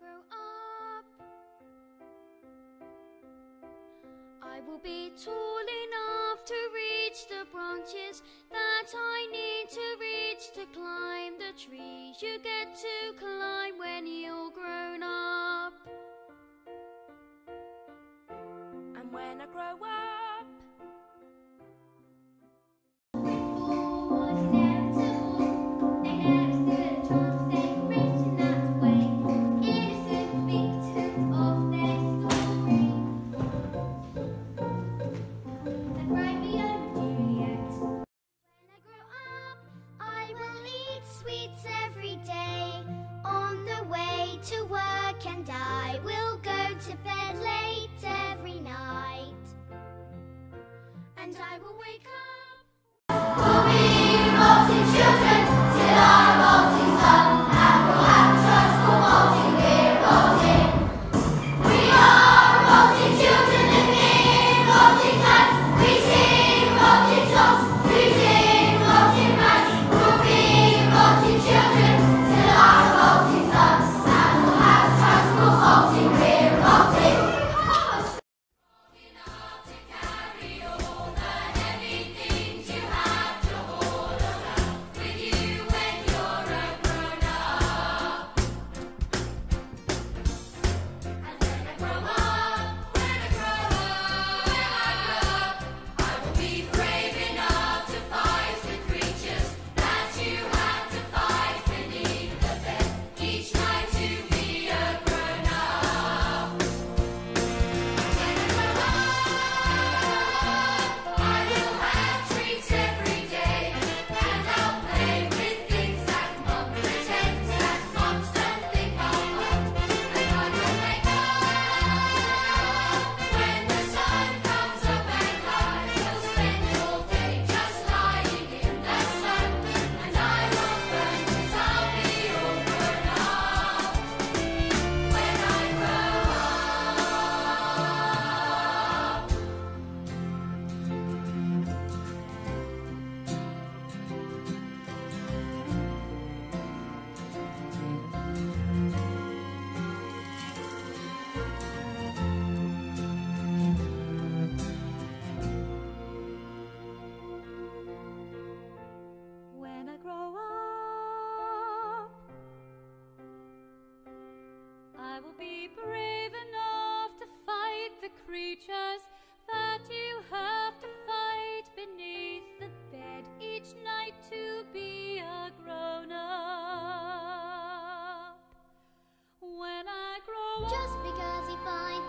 grow up, I will be tall enough to reach the branches that I need to reach to climb the trees you get to climb when you're grown up. And when I grow up, every day on the way to work, and I will go to bed late every night. And I will wake up. Creatures that you have to fight beneath the bed each night to be a grown up. When I grow up, Just because you find